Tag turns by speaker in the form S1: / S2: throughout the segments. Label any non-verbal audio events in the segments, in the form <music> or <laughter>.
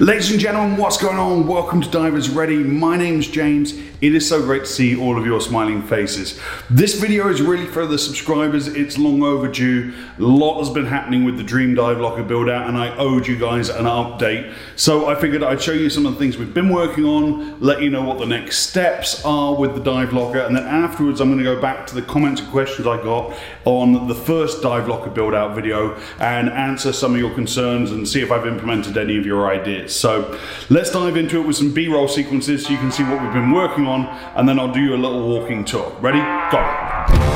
S1: Ladies and gentlemen, what's going on? Welcome to Divers Ready. My name's James. It is so great to see all of your smiling faces. This video is really for the subscribers. It's long overdue. A lot has been happening with the Dream Dive Locker build out and I owed you guys an update. So I figured I'd show you some of the things we've been working on, let you know what the next steps are with the Dive Locker, and then afterwards I'm gonna go back to the comments and questions I got on the first Dive Locker build out video and answer some of your concerns and see if I've implemented any of your ideas. So let's dive into it with some B-roll sequences so you can see what we've been working on and then I'll do you a little walking tour. Ready? Go.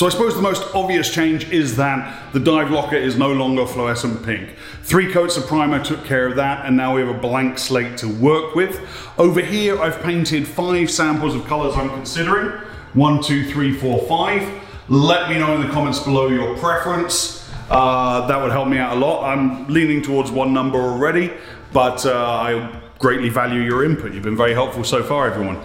S1: So I suppose the most obvious change is that the dive locker is no longer fluorescent pink. Three coats of primer took care of that and now we have a blank slate to work with. Over here I've painted five samples of colors I'm considering. One, two, three, four, five. Let me know in the comments below your preference. Uh, that would help me out a lot. I'm leaning towards one number already, but uh, I greatly value your input. You've been very helpful so far, everyone.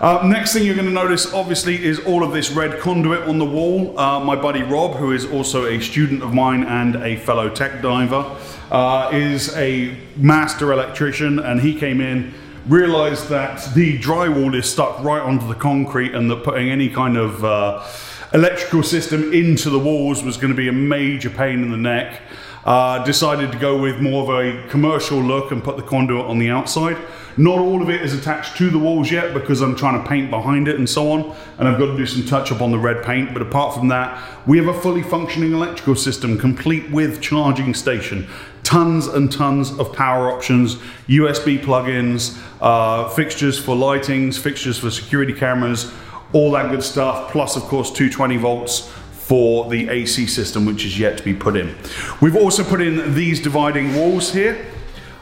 S1: Uh, next thing you're going to notice, obviously, is all of this red conduit on the wall. Uh, my buddy Rob, who is also a student of mine and a fellow tech diver, uh, is a master electrician, and he came in, realized that the drywall is stuck right onto the concrete, and that putting any kind of uh, electrical system into the walls was going to be a major pain in the neck. Uh, decided to go with more of a commercial look and put the conduit on the outside. Not all of it is attached to the walls yet because I'm trying to paint behind it and so on, and I've got to do some touch up on the red paint, but apart from that, we have a fully functioning electrical system complete with charging station. Tons and tons of power options, USB plugins, uh, fixtures for lightings, fixtures for security cameras, all that good stuff, plus of course 220 volts for the AC system, which is yet to be put in. We've also put in these dividing walls here.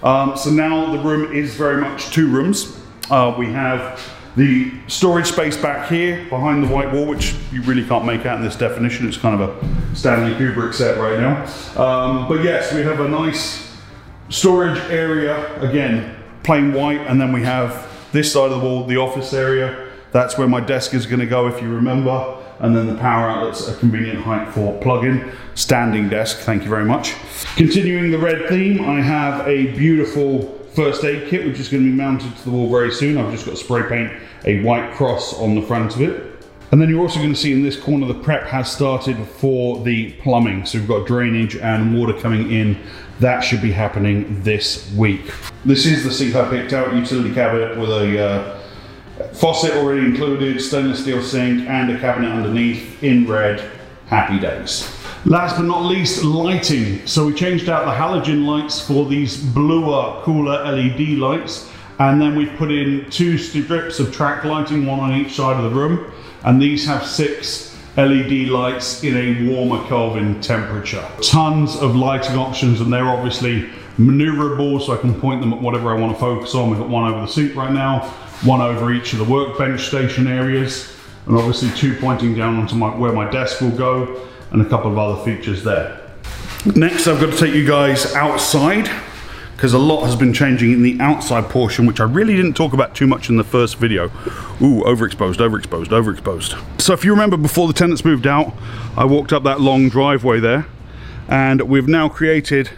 S1: Um, so now the room is very much two rooms. Uh, we have the storage space back here behind the white wall, which you really can't make out in this definition. It's kind of a Stanley Kubrick set right now. Um, but yes, we have a nice storage area, again, plain white, and then we have this side of the wall, the office area. That's where my desk is gonna go if you remember and then the power outlet's a convenient height for plug-in. Standing desk, thank you very much. Continuing the red theme, I have a beautiful first aid kit which is going to be mounted to the wall very soon. I've just got spray paint a white cross on the front of it. And then you're also going to see in this corner the prep has started for the plumbing. So we've got drainage and water coming in. That should be happening this week. This is the sink I picked out, utility cabinet with a uh, Faucet already included, stainless steel sink and a cabinet underneath in red. Happy days. Last but not least, lighting. So we changed out the halogen lights for these bluer, cooler LED lights. And then we've put in two strips of track lighting, one on each side of the room. And these have six LED lights in a warmer Kelvin temperature. Tons of lighting options and they're obviously maneuverable so I can point them at whatever I want to focus on. We've got one over the seat right now, one over each of the workbench station areas, and obviously two pointing down onto my, where my desk will go. and a couple of other features there. Next, I've got to take you guys outside because a lot has been changing in the outside portion, which I really didn't talk about too much in the first video. Ooh, overexposed, overexposed, overexposed. So if you remember before the tenants moved out, I walked up that long driveway there and we've now created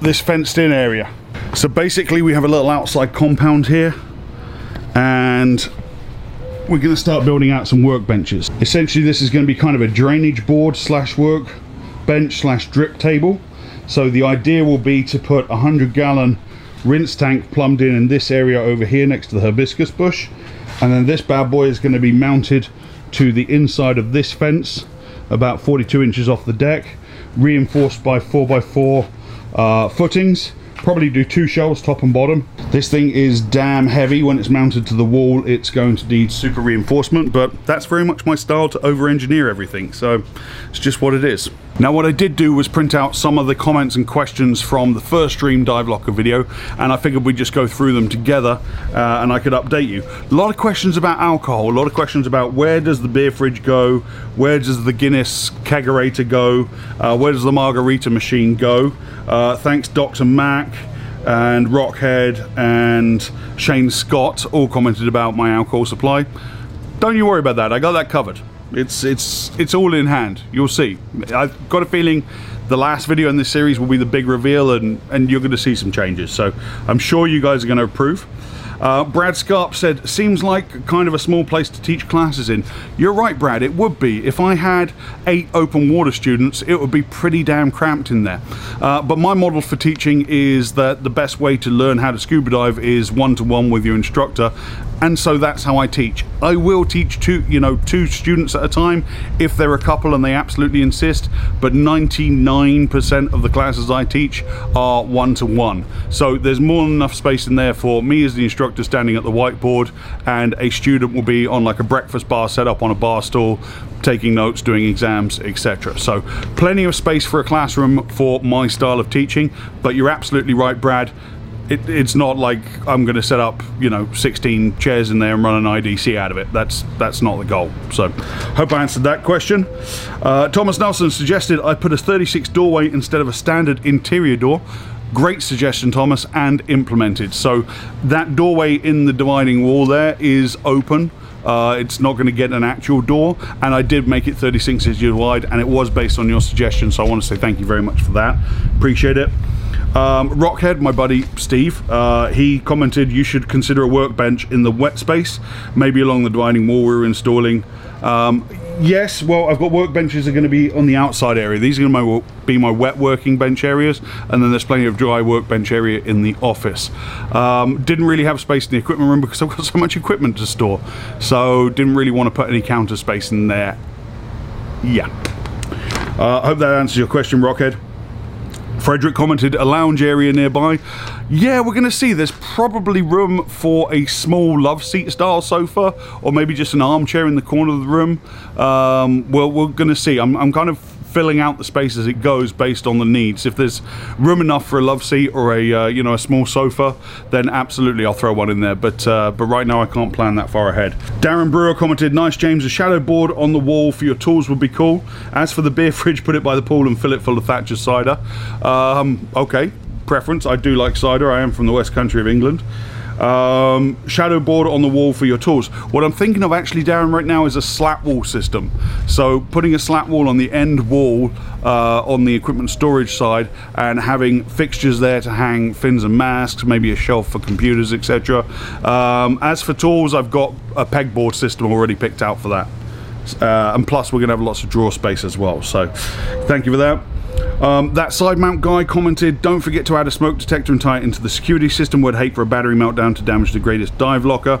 S1: this fenced in area. So basically we have a little outside compound here and we're going to start building out some workbenches. Essentially this is going to be kind of a drainage board slash work bench slash drip table. So the idea will be to put a 100 gallon rinse tank plumbed in in this area over here next to the hibiscus bush. And then this bad boy is going to be mounted to the inside of this fence about 42 inches off the deck reinforced by 4x4 uh, footings probably do two shelves top and bottom. This thing is damn heavy. When it's mounted to the wall it's going to need super reinforcement but that's very much my style to over engineer everything. So it's just what it is now what I did do was print out some of the comments and questions from the first Dream Dive Locker video and I figured we'd just go through them together uh, and I could update you. A lot of questions about alcohol, a lot of questions about where does the beer fridge go, where does the Guinness kegerator go, uh, where does the margarita machine go. Uh, thanks Dr. Mac and Rockhead and Shane Scott all commented about my alcohol supply. Don't you worry about that, I got that covered. It's it's it's all in hand. You'll see. I've got a feeling the last video in this series will be the big reveal and and you're going to see some changes. So I'm sure you guys are going to approve. Uh, Brad Scarp said, seems like kind of a small place to teach classes in. You're right, Brad, it would be. If I had eight open water students, it would be pretty damn cramped in there. Uh, but my model for teaching is that the best way to learn how to scuba dive is one-to-one -one with your instructor and so that's how I teach. I will teach two, you know, two students at a time if they're a couple and they absolutely insist, but 99% of the classes I teach are one-to-one. So there's more than enough space in there for me as the instructor standing at the whiteboard and a student will be on like a breakfast bar set up on a bar stool, taking notes, doing exams, etc. So plenty of space for a classroom for my style of teaching, but you're absolutely right, Brad it, it's not like I'm going to set up, you know, 16 chairs in there and run an IDC out of it. That's that's not the goal. So, hope I answered that question. Uh, Thomas Nelson suggested I put a 36 doorway instead of a standard interior door. Great suggestion, Thomas, and implemented. So that doorway in the dividing wall there is open. Uh, it's not going to get an actual door, and I did make it 36 inches wide, and it was based on your suggestion. So I want to say thank you very much for that. Appreciate it. Um, Rockhead, my buddy Steve, uh, he commented you should consider a workbench in the wet space, maybe along the dividing wall we are installing. Um, yes, well, I've got workbenches that are going to be on the outside area. These are going to be my wet working bench areas, and then there's plenty of dry workbench area in the office. Um, didn't really have space in the equipment room because I've got <laughs> so much equipment to store, so didn't really want to put any counter space in there. Yeah. I uh, hope that answers your question, Rockhead. Frederick commented, a lounge area nearby. Yeah, we're going to see there's probably room for a small love seat style sofa or maybe just an armchair in the corner of the room. Um, well, we're going to see. I'm, I'm kind of filling out the space as it goes based on the needs. If there's room enough for a love seat or a uh, you know a small sofa, then absolutely I'll throw one in there. But uh, but right now I can't plan that far ahead. Darren Brewer commented, "Nice James, a shadow board on the wall for your tools would be cool. As for the beer fridge, put it by the pool and fill it full of Thatcher cider. Um, okay, preference. I do like cider. I am from the West Country of England." Um, shadow board on the wall for your tools. What I'm thinking of actually, Darren, right now is a slat wall system. So putting a slat wall on the end wall uh, on the equipment storage side and having fixtures there to hang fins and masks, maybe a shelf for computers, etc. Um, as for tools, I've got a pegboard system already picked out for that. Uh, and plus we're going to have lots of drawer space as well. So thank you for that. Um, that side mount guy commented, don't forget to add a smoke detector and tie it into the security system. Would hate for a battery meltdown to damage the greatest dive locker.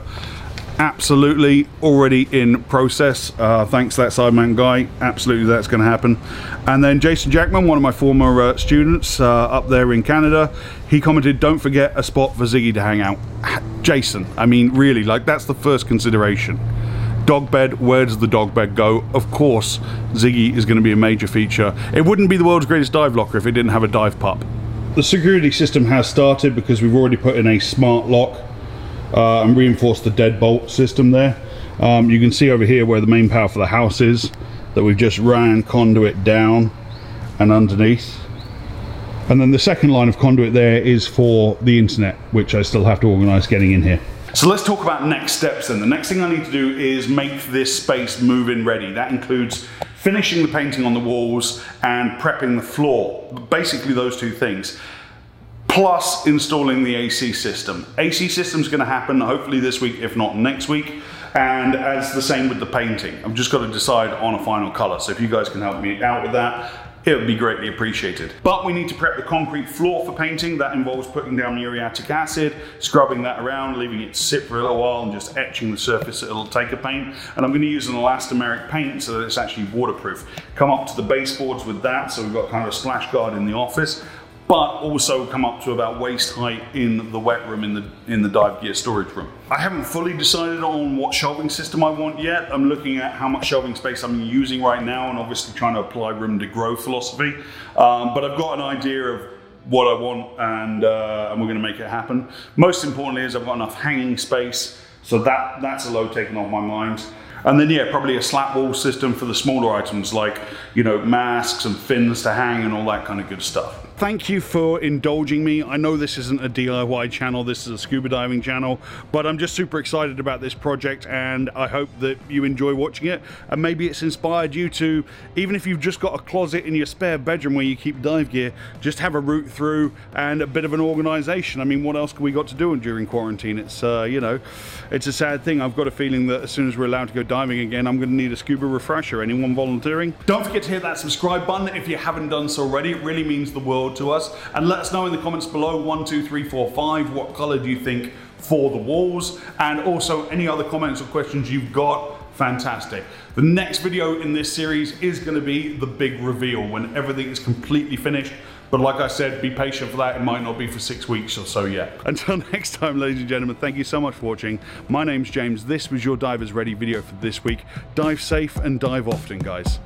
S1: Absolutely already in process. Uh, thanks that side mount guy. Absolutely that's going to happen. And then Jason Jackman, one of my former uh, students uh, up there in Canada, he commented, don't forget a spot for Ziggy to hang out. Jason, I mean, really, like that's the first consideration. Dog bed, where does the dog bed go? Of course, Ziggy is going to be a major feature. It wouldn't be the world's greatest dive locker if it didn't have a dive pup. The security system has started because we've already put in a smart lock uh, and reinforced the deadbolt system there. Um, you can see over here where the main power for the house is that we've just ran conduit down and underneath. And then the second line of conduit there is for the internet, which I still have to organise getting in here. So let's talk about next steps then. The next thing I need to do is make this space move-in ready. That includes finishing the painting on the walls and prepping the floor. Basically those two things. Plus installing the AC system. AC system is going to happen hopefully this week, if not next week. And as the same with the painting. I've just got to decide on a final color. So if you guys can help me out with that, it would be greatly appreciated. But we need to prep the concrete floor for painting. That involves putting down muriatic acid, scrubbing that around, leaving it sit for a little while and just etching the surface it'll take a paint. And I'm gonna use an elastomeric paint so that it's actually waterproof. Come up to the baseboards with that, so we've got kind of a splash guard in the office but also come up to about waist height in the wet room in the in the dive gear storage room. I haven't fully decided on what shelving system I want yet. I'm looking at how much shelving space I'm using right now and obviously trying to apply room to grow philosophy. Um, but I've got an idea of what I want and, uh, and we're gonna make it happen. Most importantly is I've got enough hanging space so that, that's a load taken off my mind. And then yeah, probably a slat wall system for the smaller items like, you know, masks and fins to hang and all that kind of good stuff thank you for indulging me. I know this isn't a DIY channel, this is a scuba diving channel, but I'm just super excited about this project and I hope that you enjoy watching it and maybe it's inspired you to, even if you've just got a closet in your spare bedroom where you keep dive gear, just have a route through and a bit of an organization. I mean, what else we got to do during quarantine? It's, uh, you know, it's a sad thing. I've got a feeling that as soon as we're allowed to go diving again, I'm gonna need a scuba refresher. Anyone volunteering? Don't forget to hit that subscribe button if you haven't done so already. It really means the world to us. And let us know in the comments below, one, two, three, four, five, what color do you think for the walls? And also any other comments or questions you've got, fantastic. The next video in this series is gonna be the big reveal when everything is completely finished. But like I said, be patient for that. It might not be for six weeks or so yet. <laughs> Until next time, ladies and gentlemen, thank you so much for watching. My name's James. This was your Divers Ready video for this week. Dive safe and dive often, guys.